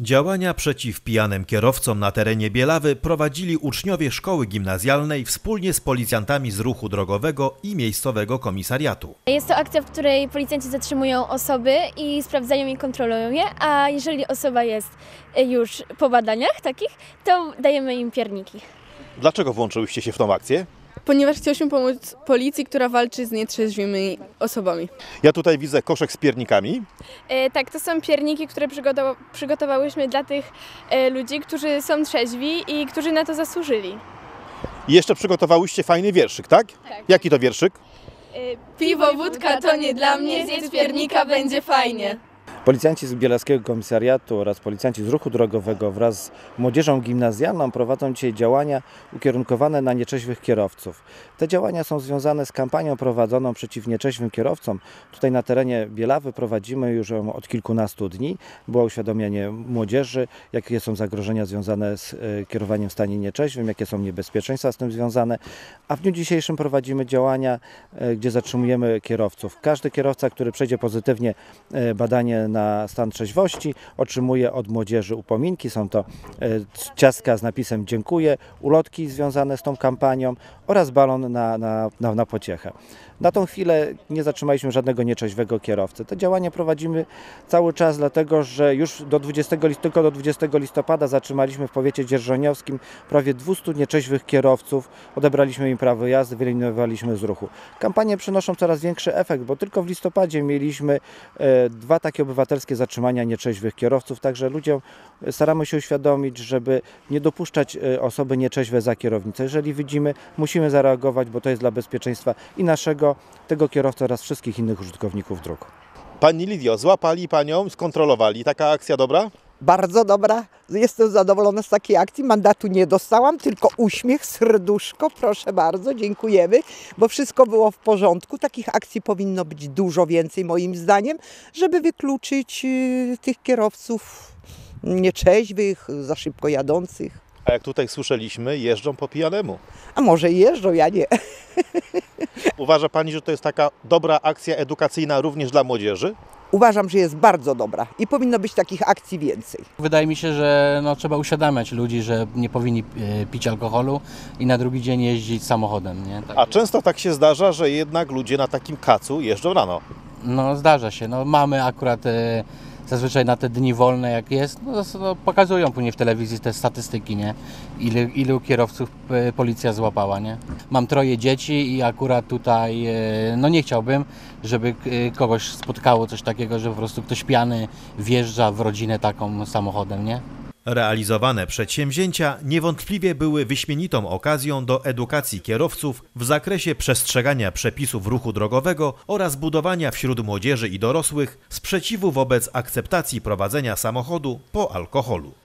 Działania przeciw pijanym kierowcom na terenie Bielawy prowadzili uczniowie szkoły gimnazjalnej wspólnie z policjantami z ruchu drogowego i miejscowego komisariatu. Jest to akcja, w której policjanci zatrzymują osoby i sprawdzają i kontrolują je, a jeżeli osoba jest e, już po badaniach takich, to dajemy im pierniki. Dlaczego włączyłyście się w tą akcję? Ponieważ chcieliśmy pomóc policji, która walczy z nietrzeźwymi osobami. Ja tutaj widzę koszek z piernikami. E, tak, to są pierniki, które przygotowa- przygotowałyśmy dla tych e, ludzi, którzy są trzeźwi i którzy na to zasłużyli. I jeszcze przygotowałyście fajny wierszyk, tak? Tak. Jaki to wierszyk? Piwo, wódka to nie dla mnie, zjedz piernika, będzie fajnie. Policjanci z Bielaskiego Komisariatu oraz policjanci z ruchu drogowego wraz z młodzieżą gimnazjalną prowadzą dzisiaj działania ukierunkowane na nieczeźwych kierowców. Te działania są związane z kampanią prowadzoną przeciw nieczeźwym kierowcom. Tutaj na terenie Bielawy prowadzimy już ją od kilkunastu dni. Było uświadomienie młodzieży, jakie są zagrożenia związane z e, kierowaniem w stanie nieczeźwym, jakie są niebezpieczeństwa z tym związane. A w dniu dzisiejszym prowadzimy działania, e, gdzie zatrzymujemy kierowców. Każdy kierowca, który przejdzie pozytywnie e, badanie na stan trzeźwości, otrzymuje od młodzieży upominki. Są to e, ciastka z napisem dziękuję, ulotki związane z tą kampanią oraz balon na, na, na, na pociechę. Na tą chwilę nie zatrzymaliśmy żadnego nieczeźwego kierowcy. Te działania prowadzimy cały czas, dlatego że już do 20, list- tylko do 20 listopada zatrzymaliśmy w powiecie dzierżoniowskim prawie 200 nieczeźwych kierowców, odebraliśmy im prawo jazdy, wyeliminowaliśmy z ruchu. Kampanie przynoszą coraz większy efekt, bo tylko w listopadzie mieliśmy e, dwa takie obywatelskie zatrzymania nieczeźwych kierowców, także ludziom e, staramy się uświadomić, żeby nie dopuszczać e, osoby nieczeźwe za kierownicę. Jeżeli widzimy, musimy zareagować, bo to jest dla bezpieczeństwa i naszego, tego kierowcy oraz wszystkich innych użytkowników dróg. Pani Lidio, złapali panią, skontrolowali. Taka akcja dobra? Bardzo dobra. Jestem zadowolona z takiej akcji. Mandatu nie dostałam, tylko uśmiech, serduszko. Proszę bardzo, dziękujemy, bo wszystko było w porządku. Takich akcji powinno być dużo więcej, moim zdaniem, żeby wykluczyć y, tych kierowców nieczeźwych, za szybko jadących. Jak tutaj słyszeliśmy, jeżdżą po pijanemu. A może i jeżdżą, ja nie. Uważa pani, że to jest taka dobra akcja edukacyjna również dla młodzieży? Uważam, że jest bardzo dobra i powinno być takich akcji więcej. Wydaje mi się, że no, trzeba uświadamiać ludzi, że nie powinni e, pić alkoholu i na drugi dzień jeździć samochodem. Nie? Tak. A często tak się zdarza, że jednak ludzie na takim kacu jeżdżą rano. No zdarza się. No, mamy akurat e, zazwyczaj na te dni wolne jak jest, no, no, pokazują później w telewizji te statystyki, nie? Ilu, ilu kierowców e, policja złapała, nie? Mam troje dzieci i akurat tutaj e, no nie chciałbym, żeby e, kogoś spotkało coś takiego, że po prostu ktoś pijany wjeżdża w rodzinę taką samochodem, nie? Realizowane przedsięwzięcia niewątpliwie były wyśmienitą okazją do edukacji kierowców w zakresie przestrzegania przepisów ruchu drogowego oraz budowania wśród młodzieży i dorosłych sprzeciwu wobec akceptacji prowadzenia samochodu po alkoholu.